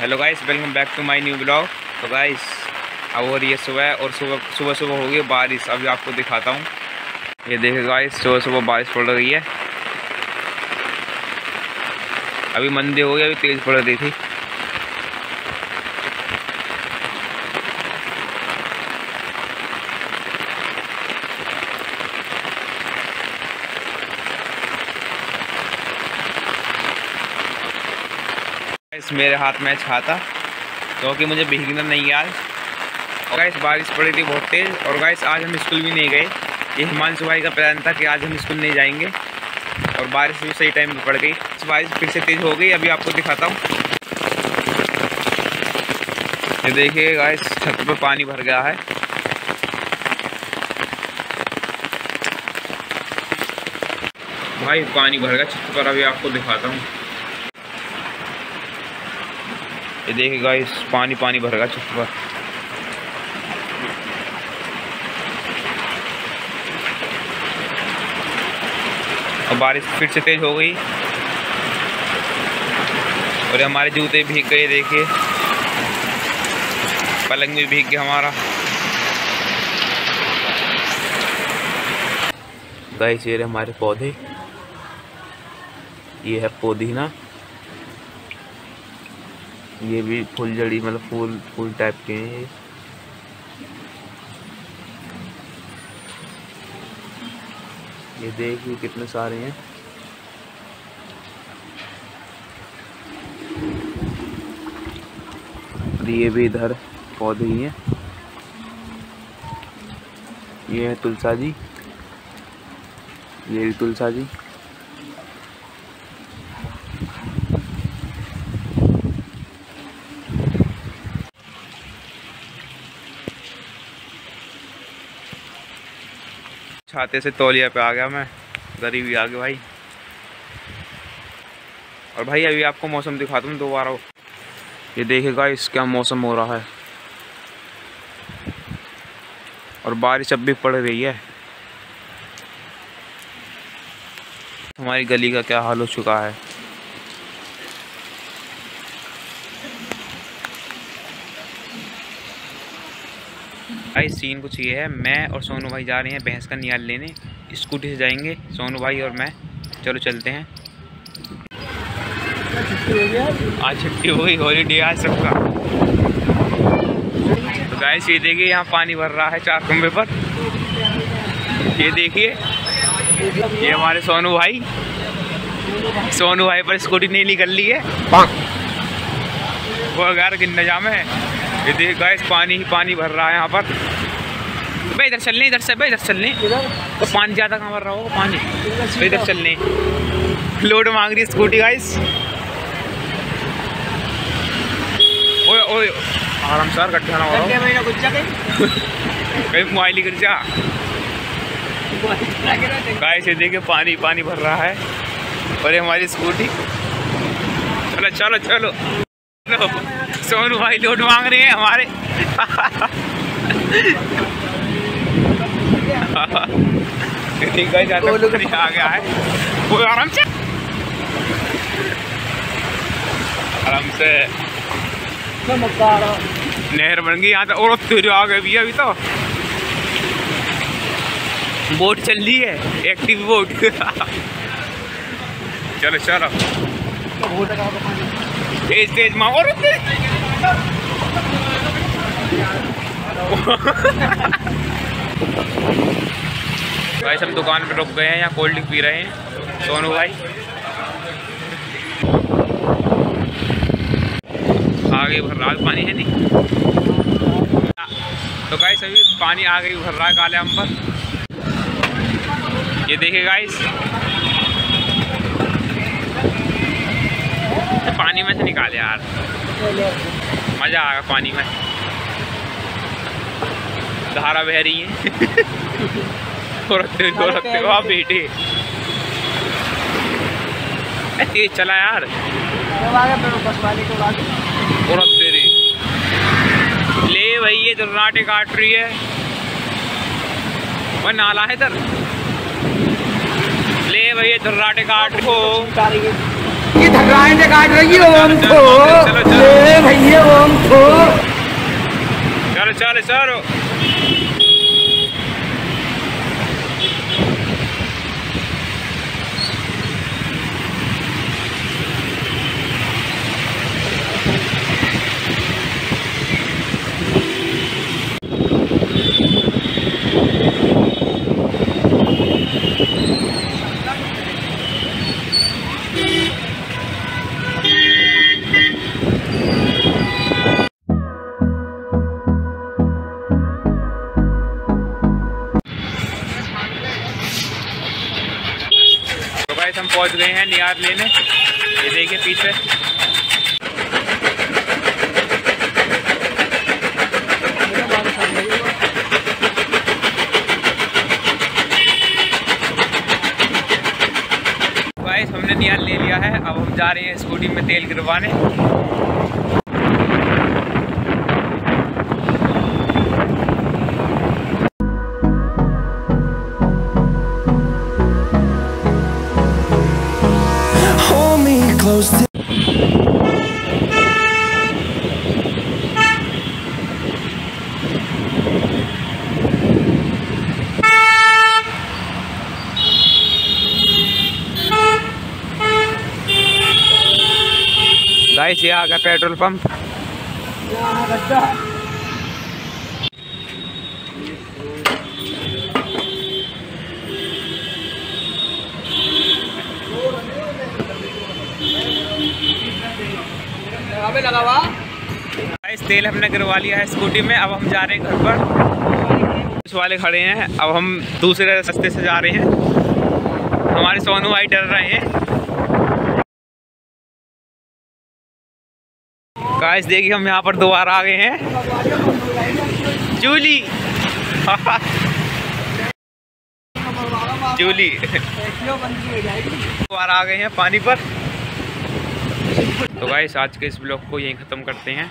Hello guys welcome back to my new blog तो guys अब हो रही है सुबह और सुबह सुबह सुबह हो गई बारिश। अभी आपको दिखाता हूँ। ये देखिए गाइस सुबह सुबह बारिश पड़ रही है। अभी मंदी हो गई, अभी तेज़ पड़ रही थी। इस मेरे हाथ में छाता क्योंकि तो मुझे भीगना नहीं आज। और गाइस बारिश पड़ी थी बहुत तेज़, और गाइस आज हम स्कूल भी नहीं गए। ये हिमांशु भाई का प्लान था कि आज हम स्कूल नहीं जाएँगे। और बारिश भी सही टाइम पर पड़ गई। बारिश फिर से तेज़ हो गई, अभी आपको दिखाता हूँ। ये देखिए गाइस छत पर पानी भर गया है। भाई, पानी भर गया, छत पर अभी आपको दिखाता हूँ। ये देखिए गाइस पानी पानी भर गया छत पर। और बारिश फिर से तेज हो गई। और हमारे जूते भीग गए, देखिए। पलंग भी भीग गया हमारा। गाइस ये हमारे पौधे। ये है पुदीना ये भी फूल जड़ी मतलब फूल फूल टाइप के हैं ये। देखिए कितने सारे हैं। ये भी इधर पौधे ही हैं। ये है तुलसा जी। ये भी तुलसा जी। छाते से तौलिया पे आ गया मैं। गरीबी आ गया भाई। और भाई, अभी आपको मौसम दिखाता हूँ दोबारा। ये देखेगा इस क्या मौसम हो रहा है। और बारिश अब भी पड़ रही है। हमारी गली का क्या हाल हो चुका है। भाई सीन कुछ ये है। मैं और सोनू भाई जा रहे हैं भैंस का नियाल लेने। स्कूटी से जाएँगे सोनू भाई और मैं। चलो चलते हैं। आज छुट्टी हो गई हॉलीडे आज सबका। तो गाय ये देखिए यहाँ पानी भर रहा है चार खंबे पर। ये देखिए ये हमारे सोनू भाई। सोनू भाई पर स्कूटी नहीं निकल ली है। वो अगर किन्ना जाम है। ये देख गाइस पानी ही पानी भर रहा है यहाँ पर। भाई इधर चलने इधर से भाई इधर चलने। तो पानी ज़्यादा कहाँ भर रहा होगा पानी? भाई इधर चलने। लोड मांग रही स्कूटी गाइस ओए ओए आराम सर गड्ढा ना हो कहीं मोबाइल गिर जा। गाइस ये देखिए पानी पानी भर रहा है। और ये हमारी स्कूटी चलो चलो। चलो। सोनू भाई लोड मांग रहे हैं हमारे। ठीक है ज़्यादा आ गया है। वो आराम से। आराम से। नहर बन गई यहाँ तो और तेरे आ गए भैया अभी तो। बोट चल रही है एक्टिव बोट चलो चलो। तेज तेज माँ और भाई सब दुकान पे रुक गए हैं यहाँ कोल्ड ड्रिंक पी रहे हैं? सोनू भाई। आगे भर रहा पानी है नहीं? तो गाइस अभी पानी आगे भर रहा काले आम पर। ये देखिए गाइस पानी में से निकाले यार। मज़ा आएगा पानी में धारा बह रही है और रखते हो रखते हो आप बेटे तेज चला यार और तेरी ले भाई ये दुर्नाटे काट रही है वह नाला है इधर ले भाई ये दुर्नाटे काट को ये धकराएँ काट रही हो हमको चलो, चलो, चलो। ले भैया चलो चलो पहुँच गए हैं नियार लेने। ये देखिए पीछे। हमने नियार ले लिया है। अब हम जा रहे हैं स्कूटी में तेल गिरवाने। Close to गाइस ये आ गया पेट्रोल पंप गाइस तेल हमने गिरवा लिया है स्कूटी में अब हम जा रहे हैं घर पर। पुलिस वाले खड़े हैं अब हम दूसरे रास्ते से जा रहे हैं। हमारे सोनू भाई डर रहे हैं। गाइस देखिए हम यहाँ पर दोबारा आ गए हैं। जूली। जूली। दोबारा आ गए हैं पानी पर। तो गाइस आज के इस ब्लॉग को यहीं ख़त्म करते हैं।